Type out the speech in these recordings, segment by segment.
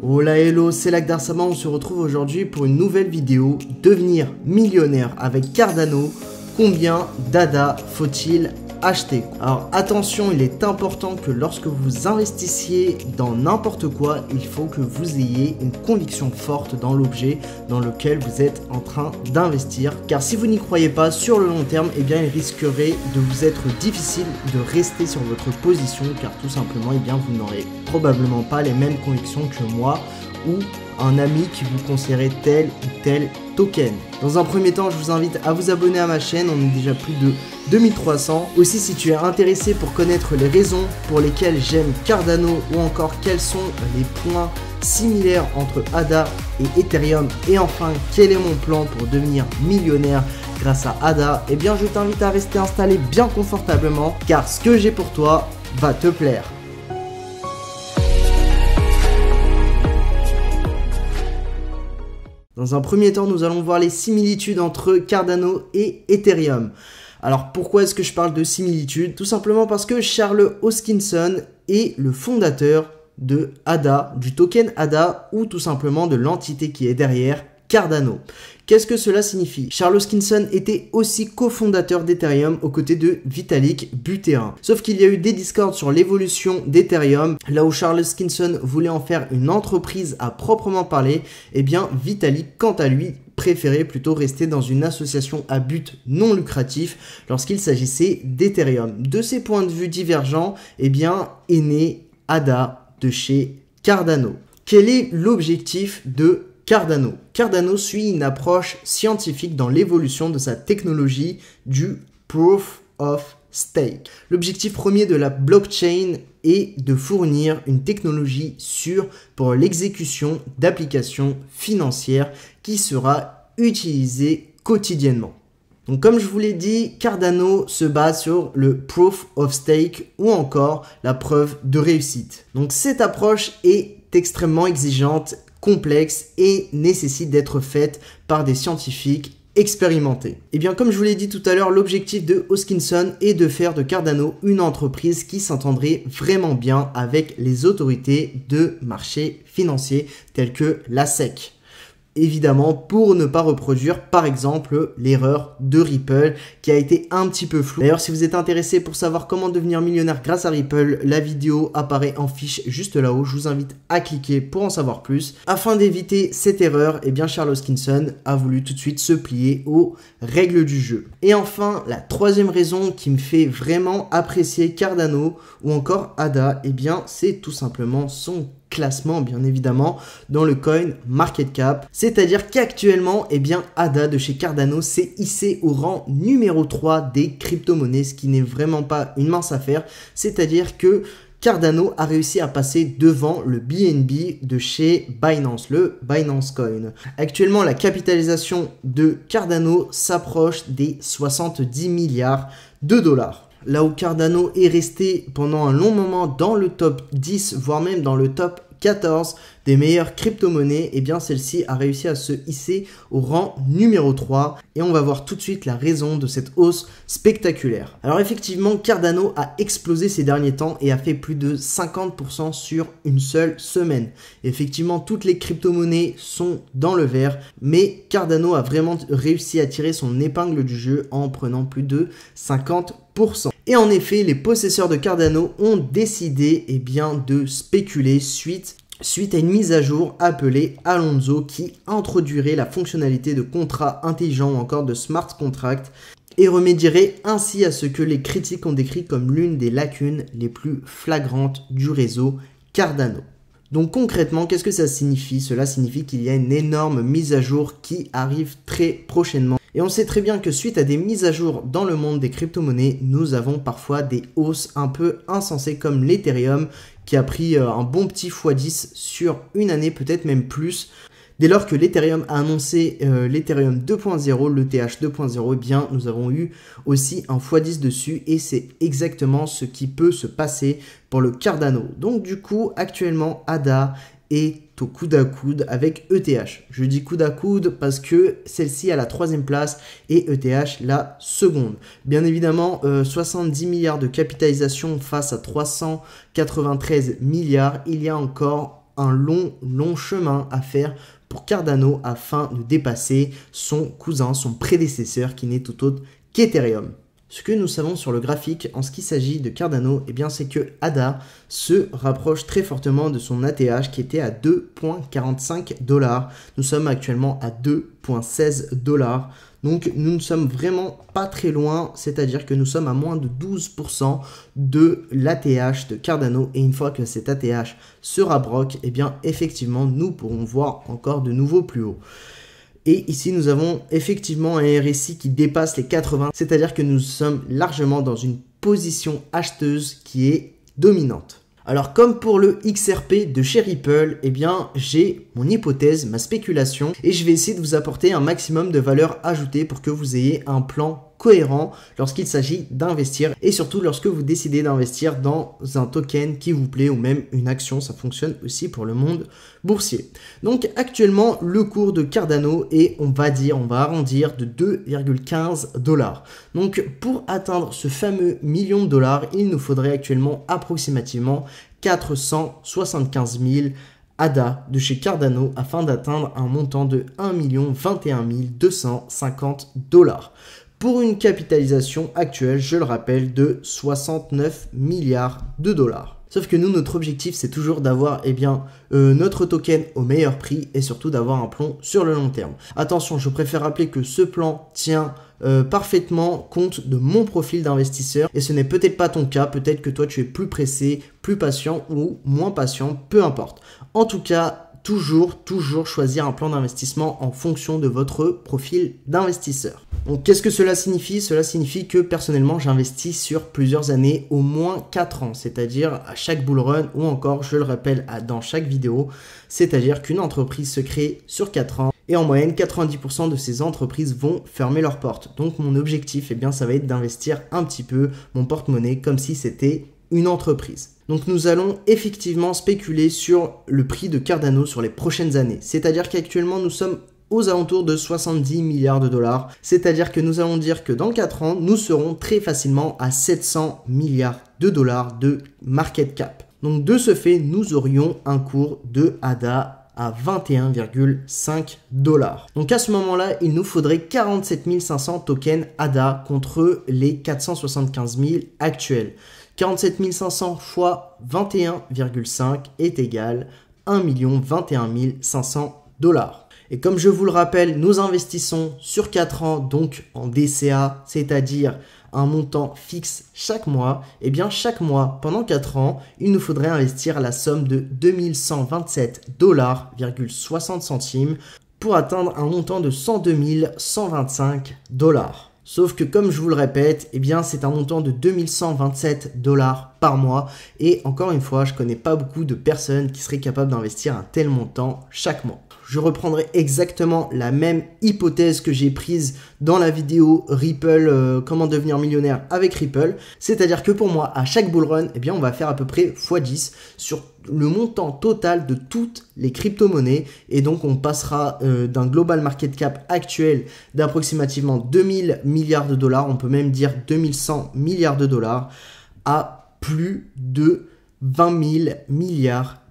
Hola hello, c'est Lagdarsama, on se retrouve aujourd'hui pour une nouvelle vidéo, devenir millionnaire avec Cardano, combien d'ADA faut-il acheter Alors attention, il est important que lorsque vous investissiez dans n'importe quoi, il faut que vous ayez une conviction forte dans l'objet dans lequel vous êtes en train d'investir. Car si vous n'y croyez pas sur le long terme, eh bien il risquerait de vous être difficile de rester sur votre position car tout simplement, eh bien vous n'aurez probablement pas les mêmes convictions que moi ou un ami qui vous conseillerait tel ou tel token. Dans un premier temps, je vous invite à vous abonner à ma chaîne, on est déjà plus de 2300. Aussi, si tu es intéressé pour connaître les raisons pour lesquelles j'aime Cardano ou encore quels sont les points similaires entre ADA et Ethereum et enfin quel est mon plan pour devenir millionnaire grâce à ADA, eh bien je t'invite à rester installé bien confortablement car ce que j'ai pour toi va te plaire. Dans un premier temps, nous allons voir les similitudes entre Cardano et Ethereum. Alors pourquoi est-ce que je parle de similitudes? Tout simplement parce que Charles Hoskinson est le fondateur de ADA, du token ADA ou tout simplement de l'entité qui est derrière Cardano. Qu'est-ce que cela signifie? Charles Hoskinson était aussi cofondateur d'Ethereum aux côtés de Vitalik Buterin. Sauf qu'il y a eu des discords sur l'évolution d'Ethereum, là où Charles Hoskinson voulait en faire une entreprise à proprement parler, eh bien Vitalik, quant à lui, préférait plutôt rester dans une association à but non lucratif lorsqu'il s'agissait d'Ethereum. De ces points de vue divergents, eh bien, est né ADA de chez Cardano. Quel est l'objectif de Cardano. Cardano suit une approche scientifique dans l'évolution de sa technologie du Proof of Stake. L'objectif premier de la blockchain est de fournir une technologie sûre pour l'exécution d'applications financières qui sera utilisée quotidiennement. Donc comme je vous l'ai dit, Cardano se base sur le proof of stake ou encore la preuve de réussite. Donc cette approche est extrêmement exigeante complexe et nécessite d'être faite par des scientifiques expérimentés. Et eh bien comme je vous l'ai dit tout à l'heure, l'objectif de Hoskinson est de faire de Cardano une entreprise qui s'entendrait vraiment bien avec les autorités de marché financier telles que la SEC évidemment pour ne pas reproduire par exemple l'erreur de Ripple qui a été un petit peu floue. D'ailleurs si vous êtes intéressé pour savoir comment devenir millionnaire grâce à Ripple, la vidéo apparaît en fiche juste là-haut. Je vous invite à cliquer pour en savoir plus. Afin d'éviter cette erreur, et eh bien Charles Hoskinson a voulu tout de suite se plier aux règles du jeu. Et enfin, la troisième raison qui me fait vraiment apprécier Cardano ou encore ADA, eh bien c'est tout simplement son classement bien évidemment dans le coin market cap. C'est-à-dire qu'actuellement, eh bien, ADA de chez Cardano s'est hissé au rang numéro 3 des crypto-monnaies, ce qui n'est vraiment pas une mince affaire. C'est-à-dire que Cardano a réussi à passer devant le BNB de chez Binance, le Binance Coin. Actuellement, la capitalisation de Cardano s'approche des 70 milliards de dollars là où Cardano est resté pendant un long moment dans le top 10, voire même dans le top 14 des meilleures crypto-monnaies, et eh bien celle-ci a réussi à se hisser au rang numéro 3 et on va voir tout de suite la raison de cette hausse spectaculaire. Alors effectivement, Cardano a explosé ces derniers temps et a fait plus de 50% sur une seule semaine. Effectivement, toutes les crypto-monnaies sont dans le vert, mais Cardano a vraiment réussi à tirer son épingle du jeu en prenant plus de 50%. Et en effet, les possesseurs de Cardano ont décidé eh de spéculer suite suite à une mise à jour appelée Alonso qui introduirait la fonctionnalité de contrat intelligent ou encore de smart contract et remédierait ainsi à ce que les critiques ont décrit comme l'une des lacunes les plus flagrantes du réseau Cardano. Donc concrètement, qu'est-ce que ça signifie? Cela signifie qu'il y a une énorme mise à jour qui arrive très prochainement. Et on sait très bien que suite à des mises à jour dans le monde des crypto-monnaies, nous avons parfois des hausses un peu insensées comme l'Ethereum qui a pris euh, un bon petit x10 sur une année, peut-être même plus. Dès lors que l'Ethereum a annoncé euh, l'Ethereum 2.0, le TH 2.0, eh bien nous avons eu aussi un x10 dessus et c'est exactement ce qui peut se passer pour le Cardano. Donc du coup, actuellement, ADA est au coude à coude avec ETH. Je dis coude à coude parce que celle-ci a la troisième place et ETH la seconde. Bien évidemment, 70 euh, milliards de capitalisation face à 393 milliards, il y a encore un long, long chemin à faire pour Cardano afin de dépasser son cousin, son prédécesseur qui n'est tout autre qu'Ethereum. Ce que nous savons sur le graphique en ce qui s'agit de Cardano, eh bien c'est que ADA se rapproche très fortement de son ATH qui était à 2.45 dollars. Nous sommes actuellement à 2.16 dollars. Donc nous ne sommes vraiment pas très loin, c'est-à-dire que nous sommes à moins de 12% de l'ATH de Cardano et une fois que cet ATH sera broc, eh bien effectivement nous pourrons voir encore de nouveaux plus hauts. Et ici, nous avons effectivement un RSI qui dépasse les 80, c'est-à-dire que nous sommes largement dans une position acheteuse qui est dominante. Alors comme pour le XRP de chez Ripple, eh bien j'ai mon hypothèse, ma spéculation et je vais essayer de vous apporter un maximum de valeur ajoutée pour que vous ayez un plan cohérent lorsqu'il s'agit d'investir et surtout lorsque vous décidez d'investir dans un token qui vous plaît ou même une action, ça fonctionne aussi pour le monde boursier. Donc actuellement le cours de Cardano est on va dire, on va arrondir de 2,15 dollars. Donc pour atteindre ce fameux million de dollars, il nous faudrait actuellement approximativement 475 000 ADA de chez Cardano afin d'atteindre un montant de 1 21 250 dollars pour une capitalisation actuelle, je le rappelle, de 69 milliards de dollars. Sauf que nous, notre objectif, c'est toujours d'avoir eh euh, notre token au meilleur prix et surtout d'avoir un plan sur le long terme. Attention, je préfère rappeler que ce plan tient euh, parfaitement compte de mon profil d'investisseur et ce n'est peut-être pas ton cas, peut-être que toi tu es plus pressé, plus patient ou moins patient, peu importe. En tout cas, toujours, toujours choisir un plan d'investissement en fonction de votre profil d'investisseur. Donc qu'est-ce que cela signifie? Cela signifie que personnellement j'investis sur plusieurs années, au moins 4 ans, c'est-à-dire à chaque bull run ou encore, je le rappelle dans chaque vidéo, c'est-à-dire qu'une entreprise se crée sur 4 ans et en moyenne 90% de ces entreprises vont fermer leurs portes. Donc mon objectif, eh bien, ça va être d'investir un petit peu mon porte-monnaie comme si c'était une entreprise. Donc nous allons effectivement spéculer sur le prix de Cardano sur les prochaines années. C'est-à-dire qu'actuellement nous sommes aux alentours de 70 milliards de dollars. C'est-à-dire que nous allons dire que dans 4 ans, nous serons très facilement à 700 milliards de dollars de market cap. Donc de ce fait, nous aurions un cours de ADA à 21,5 dollars. Donc à ce moment-là, il nous faudrait 47 500 tokens ADA contre les 475 000 actuels. 47 500 fois 21,5 est égal 1 21 500 dollars. Et comme je vous le rappelle, nous investissons sur 4 ans, donc en DCA, c'est-à-dire un montant fixe chaque mois. Et eh bien chaque mois, pendant 4 ans, il nous faudrait investir la somme de 2127 dollars, 60 centimes pour atteindre un montant de 102 125 dollars. Sauf que comme je vous le répète, eh bien c'est un montant de 2127 dollars par mois. Et encore une fois, je connais pas beaucoup de personnes qui seraient capables d'investir un tel montant chaque mois je reprendrai exactement la même hypothèse que j'ai prise dans la vidéo Ripple, euh, comment devenir millionnaire avec Ripple. C'est-à-dire que pour moi, à chaque bull run, eh bien, on va faire à peu près x10 sur le montant total de toutes les crypto-monnaies. Et donc, on passera euh, d'un global market cap actuel d'approximativement 2000 milliards de dollars, on peut même dire 2100 milliards de dollars, à plus de 20 000 milliards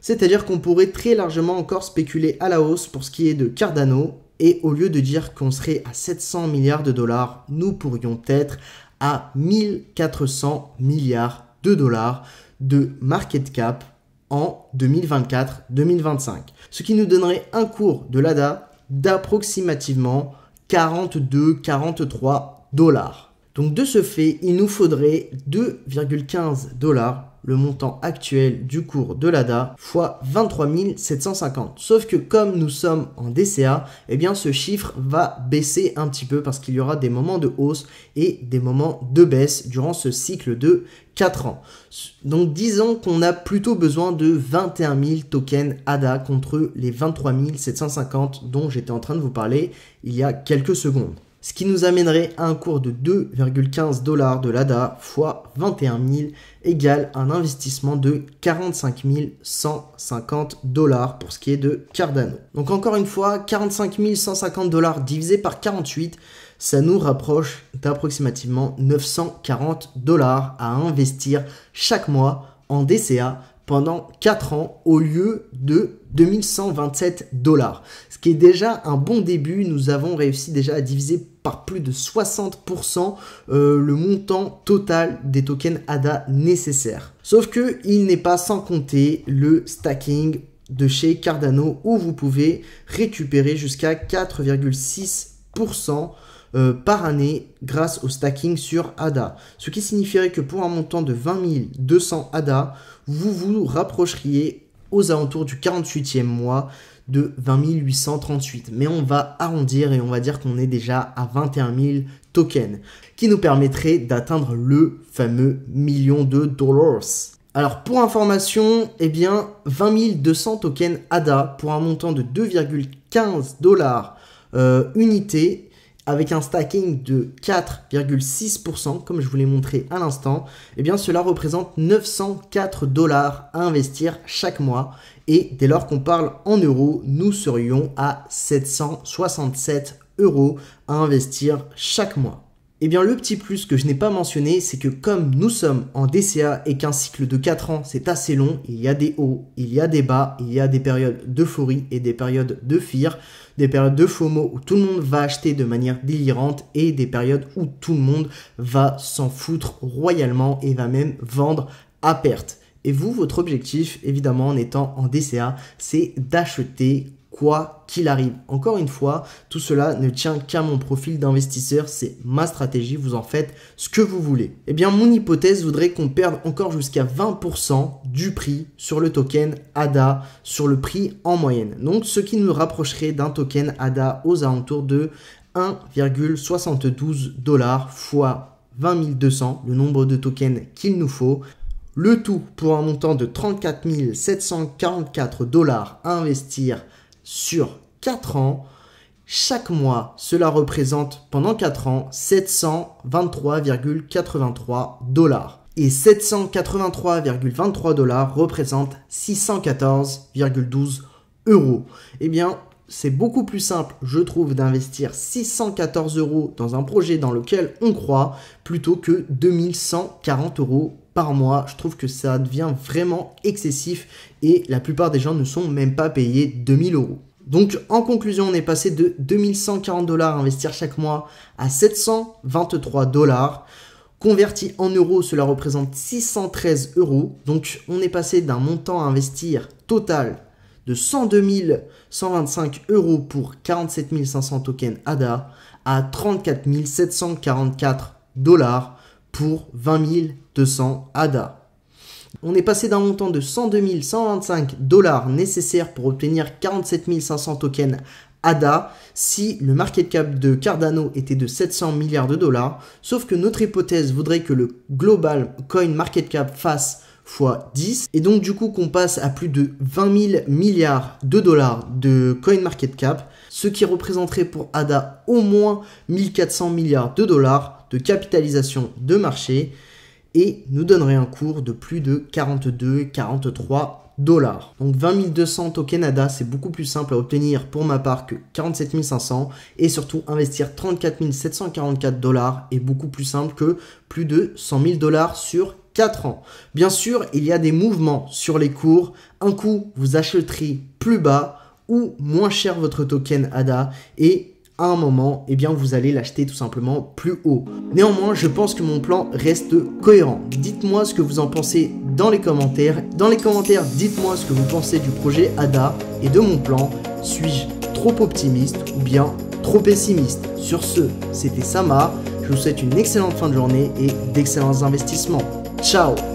C'est-à-dire qu'on pourrait très largement encore spéculer à la hausse pour ce qui est de Cardano et au lieu de dire qu'on serait à 700 milliards de dollars, nous pourrions être à 1400 milliards de dollars de market cap en 2024-2025. Ce qui nous donnerait un cours de l'ADA d'approximativement 42-43 dollars. Donc de ce fait, il nous faudrait 2,15 dollars le montant actuel du cours de l'ADA fois 23 750. Sauf que comme nous sommes en DCA, eh bien ce chiffre va baisser un petit peu parce qu'il y aura des moments de hausse et des moments de baisse durant ce cycle de 4 ans. Donc disons qu'on a plutôt besoin de 21 000 tokens ADA contre les 23 750 dont j'étais en train de vous parler il y a quelques secondes ce qui nous amènerait à un cours de 2,15 dollars de l'ADA fois 21 000 égale un investissement de 45 150 dollars pour ce qui est de Cardano. Donc encore une fois, 45 150 dollars divisé par 48, ça nous rapproche d'approximativement 940 dollars à investir chaque mois en DCA pendant 4 ans au lieu de 2127 dollars. Ce qui est déjà un bon début. Nous avons réussi déjà à diviser par plus de 60% euh, le montant total des tokens ADA nécessaires. Sauf que il n'est pas sans compter le stacking de chez Cardano où vous pouvez récupérer jusqu'à 4,6% euh, par année grâce au stacking sur ADA. Ce qui signifierait que pour un montant de 20 200 ADA, vous vous rapprocheriez aux alentours du 48e mois de 20 838. Mais on va arrondir et on va dire qu'on est déjà à 21 000 tokens, qui nous permettrait d'atteindre le fameux million de dollars. Alors pour information, eh bien 20 200 tokens ADA pour un montant de 2,15 dollars euh, unité avec un stacking de 4,6%, comme je vous l'ai montré à l'instant, eh bien cela représente 904 dollars à investir chaque mois. Et dès lors qu'on parle en euros, nous serions à 767 euros à investir chaque mois. Eh bien, le petit plus que je n'ai pas mentionné, c'est que comme nous sommes en DCA et qu'un cycle de 4 ans, c'est assez long, il y a des hauts, il y a des bas, il y a des périodes d'euphorie et des périodes de fear, des périodes de FOMO où tout le monde va acheter de manière délirante et des périodes où tout le monde va s'en foutre royalement et va même vendre à perte. Et vous, votre objectif, évidemment, en étant en DCA, c'est d'acheter quoi qu'il arrive. Encore une fois, tout cela ne tient qu'à mon profil d'investisseur, c'est ma stratégie, vous en faites ce que vous voulez. Eh bien, mon hypothèse voudrait qu'on perde encore jusqu'à 20% du prix sur le token ADA, sur le prix en moyenne. Donc, ce qui nous rapprocherait d'un token ADA aux alentours de 1,72 dollars fois 20 200, le nombre de tokens qu'il nous faut. Le tout pour un montant de 34 744 dollars à investir sur 4 ans. Chaque mois, cela représente pendant 4 ans 723,83 dollars. Et 783,23 dollars représentent 614,12 euros. Eh bien, c'est beaucoup plus simple, je trouve, d'investir 614 euros dans un projet dans lequel on croit plutôt que 2140 euros par mois. Je trouve que ça devient vraiment excessif et la plupart des gens ne sont même pas payés 2000 euros. Donc en conclusion, on est passé de 2140 dollars à investir chaque mois à 723 dollars. Converti en euros, cela représente 613 euros. Donc on est passé d'un montant à investir total de 102 125 euros pour 47 500 tokens ADA à 34 744 dollars pour 20 200 ADA. On est passé d'un montant de 102 125 dollars nécessaires pour obtenir 47 500 tokens ADA si le market cap de Cardano était de 700 milliards de dollars, sauf que notre hypothèse voudrait que le global coin market cap fasse x 10 et donc du coup qu'on passe à plus de 20 000 milliards de dollars de coin market cap, ce qui représenterait pour ADA au moins 1400 milliards de dollars de capitalisation de marché et nous donnerait un cours de plus de 42-43 dollars. Donc 20 200 tokens ADA, c'est beaucoup plus simple à obtenir pour ma part que 47 500 et surtout investir 34 744 dollars est beaucoup plus simple que plus de 100 000 dollars sur 4 ans. Bien sûr, il y a des mouvements sur les cours. Un coup, vous achèterez plus bas ou moins cher votre token ADA et à un moment, eh bien vous allez l'acheter tout simplement plus haut. Néanmoins, je pense que mon plan reste cohérent. Dites-moi ce que vous en pensez dans les commentaires. Dans les commentaires, dites-moi ce que vous pensez du projet ADA et de mon plan. Suis-je trop optimiste ou bien trop pessimiste? Sur ce, c'était Sama. Je vous souhaite une excellente fin de journée et d'excellents investissements. Tchau!